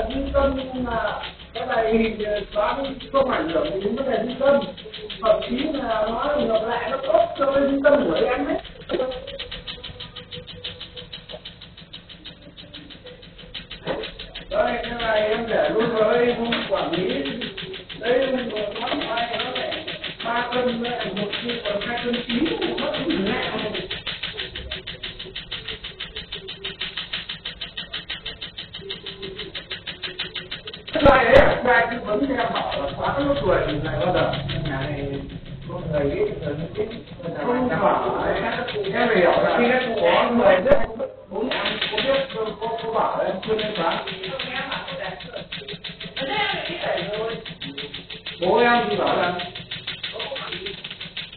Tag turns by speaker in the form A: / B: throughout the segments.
A: là duy tâm là mà cái này ờ, xóa không ảnh hưởng đến vấn đề duy tâm thậm chí là nó ngược lại, nó tốt cho cái duy tâm của em ấy. Đây cái này em để luôn vào đây, không quản lý. Đây một món này nó lại ba cân, lại một cân, còn hai cân chín mất cũng nhẹ Bài đấy, cho em bảo là khóa lúc tuổi này bao giờ? Nhà này có người biết không phải. em hiểu là khi các cụ có người rất bố em có biết có có bảo em chưa nên khóa bố em thì bảo là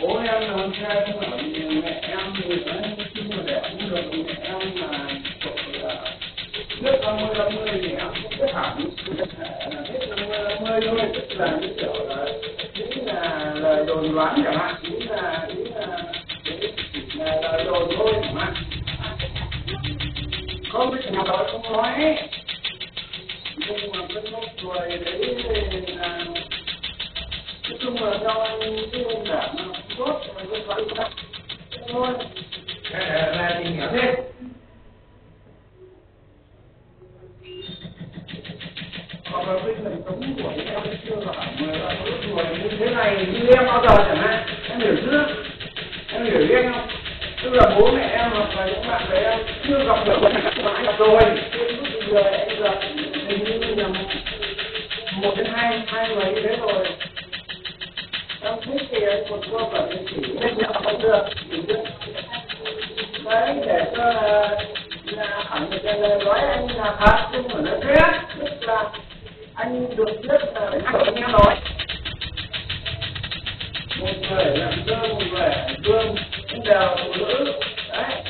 A: bố em là con trai không bảo mẹ em thì nói chung là để cũng được mẹ em mà là biết năm mươi năm mươi thì em cũng biết hẳn là biết năm thôi tức là những kiểu là những là lời đồn đoán chẳng hạn, những là những là là lời đồn thôi chẳng hạn. Không biết nào đó không nói. Nhưng mà cái mốc cười đấy là nói chung là do cái ông cảm nó tốt, mà cái phải khác thôi. Là tìm hiểu thêm hoặc là cái sống của em chưa phải mười tuổi như thế này như em bao giờ chẳng hạn? Em hiểu chưa? Em hiểu ý anh không? Tức là bố mẹ em hoặc là những bạn bè em chưa gặp được mãi rồi. Đến lúc bây giờ em gặp, hình như là một đến hai hai người như thế rồi. Em thích thì một cả cái chỉ biết nhận không được đấy, để cho là là hẳn được nói anh là thật, nhưng mà nó khác tức là anh được biết là anh nghe rồi. Một người làm dơ một người gương dương cũng đều phụ nữ. Đấy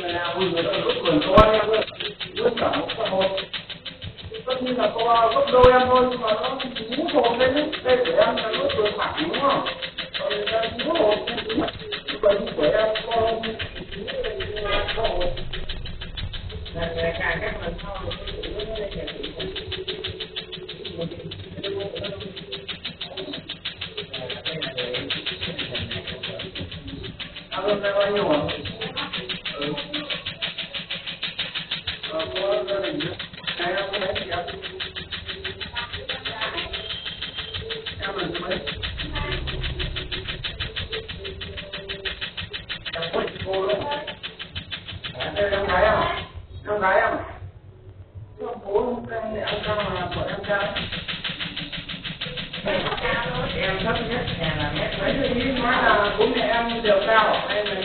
A: người nào người ta lúc người con em ơi luôn cả một xã một. Tất nhiên là có gấp đôi em thôi, nhưng mà nó ngũ hồn lên đấy. Đây của em là nó vừa thẳng, đúng không? Còn ngũ hồn bệnh của em có có hồn là càng các lần sau. Cảm ơn các Ừ. Ờ, có gia đình nữa. Hai em có mấy chị em? Em là thứ mấy? Em có chị cô đâu? Em em gái à? Em gái à? Em bố em mẹ em cao mà vợ em cao. Em thấp nhất nhà là mét mấy nói là bố mẹ em đều cao hay là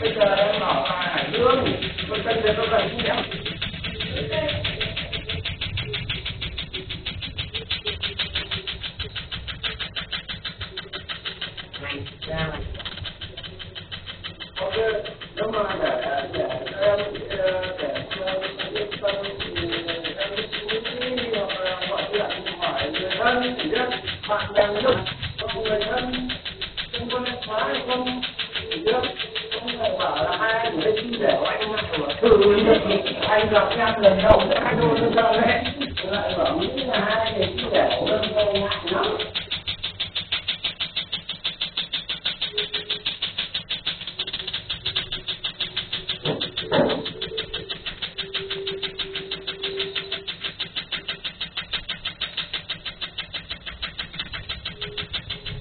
A: bây giờ em bảo là Hải Dương, người cân việc có cần không em? Ok, nếu mà để để em để cho em yên tâm thì em suy nghĩ hoặc là gọi điện hỏi người thân, chỉ biết bạn bè người thân không người thân. Không có nét quá hay không, chỉ biết không lại bảo là hai anh ở đây xin để anh mặc của thử anh gặp em lần đầu sẽ hai đôi lần đầu đấy. Lại bảo, nghĩ là hai người xin để lần đầu ngại lắm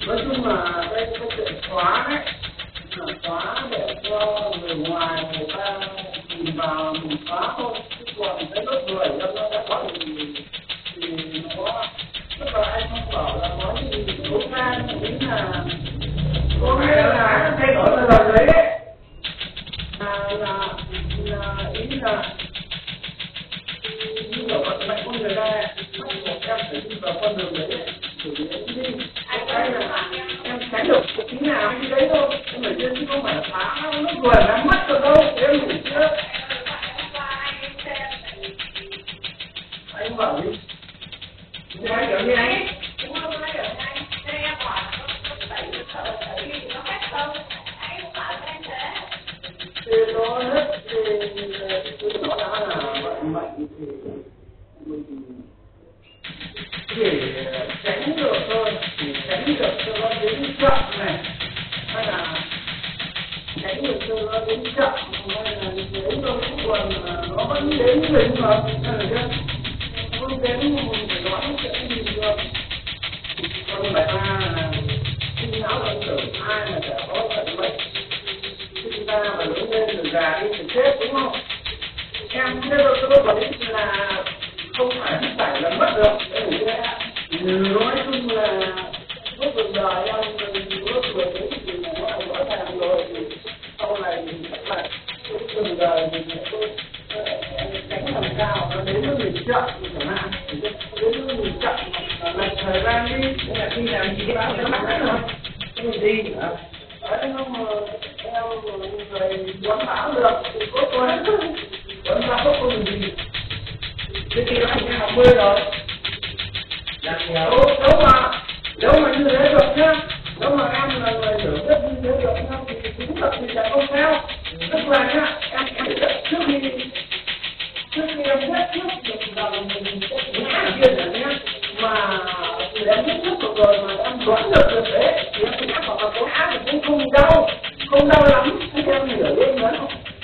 A: nói chung là cái câu chuyện xóa đấy là xóa để cho người ngoài người ta nhìn vào mình xóa thôi. Chứ còn cái lớp người nó nó đã có thì thì nó tức là anh không bảo là có gì đúng ra chính là có nghĩa là thay đổi là lời đấy. là là là ý là như kiểu vận mệnh con người ta bắt buộc em phải đi vào con đường đấy anh để anh là em tránh được chính nào đi đấy thôi nhưng mà chứ không phải là phá nó vừa nó mất đâu em ngủ chưa anh bảo đi nhưng mà kiểu như anh thì nó hết thì tôi đã là bệnh mệnh thì mình để tránh thì tránh cho nó đến chậm này, hay là tránh được cho nó đến chậm, hay là nếu nó cũng còn nó vẫn đến mình mà hay là chứ? Không đến mình phải nói chuyện gì được còn bài ba là sinh não điện tử ai mà đã có bệnh bệnh sinh ra và lớn lên từ già đi từ chết, đúng không? Em thế đâu tôi có biết là không phải phải là mất được nói chung là cuộc đời em lúc vừa đến thì nó đã rõ ràng rồi thì sau này thì chắc là cũng cuộc đời thì tôi tránh làm sao nó đến với mình chậm chẳng hạn đến với mình chậm là thời gian đi thế là khi làm gì bạn nó mạnh rồi cái gì nữa đấy không mà theo người quán bảo được thì có quán quán bảo có cùng gì thế thì nó thành học mươi rồi nếu, nếu mà nếu mà như thế được nhá nếu mà em là người hiểu biết như thế được nhá thì đúng thật thì sẽ không theo tức là nhá, em em biết trước khi trước khi em biết trước được rằng mình ngã kia rồi nhá. Mà từ em biết trước được rồi mà em đoán được được đấy, thì em ngã hoặc là ngã thì cũng không đau. Không đau lắm thì em hiểu lên nữa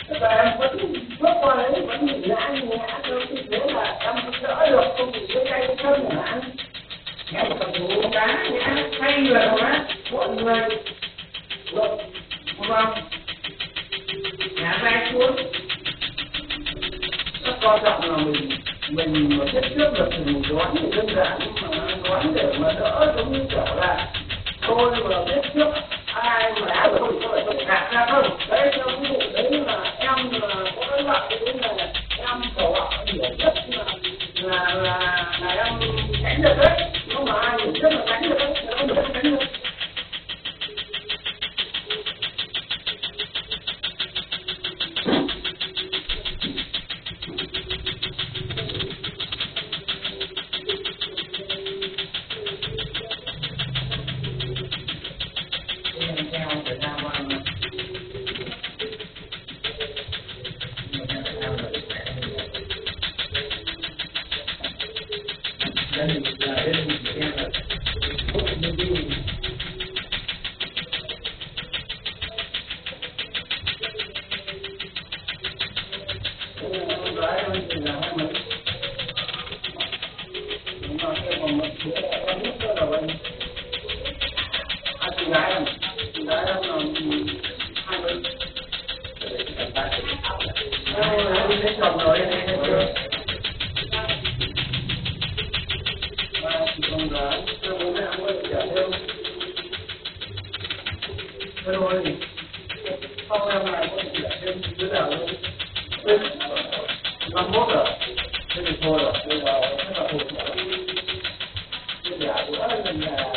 A: tức là em vẫn bước qua đấy, vẫn nhìn ngã như ngã thôi thì nếu là em đỡ được, không bị cái tay cái chân của anh? Em tập vụ cá nhá hay người mà mọi người một vâng ngã tay xuống rất quan trọng là mình mình mà biết trước được thì mình đoán thì đơn giản mà đoán để mà đỡ giống như kiểu là tôi mà biết trước value that is together. What can we do? Thank you. mong là cho bố mẹ ông ấy trả theo thế sau em này có thể trả thêm đứa nào nữa đến năm mốt rồi thế thì thôi rồi bây giờ rất là thuộc rồi bây giờ của mình là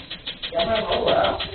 A: 要不然稳